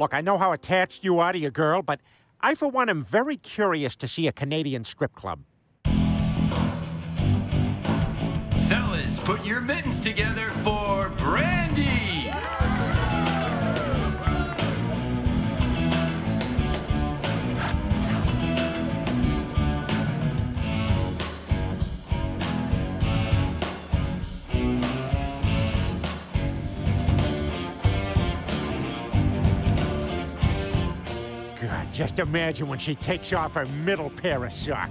Look, I know how attached you are to your girl, but I, for one, am very curious to see a Canadian strip club. Fellas, put your mittens together for God, just imagine when she takes off her middle pair of socks.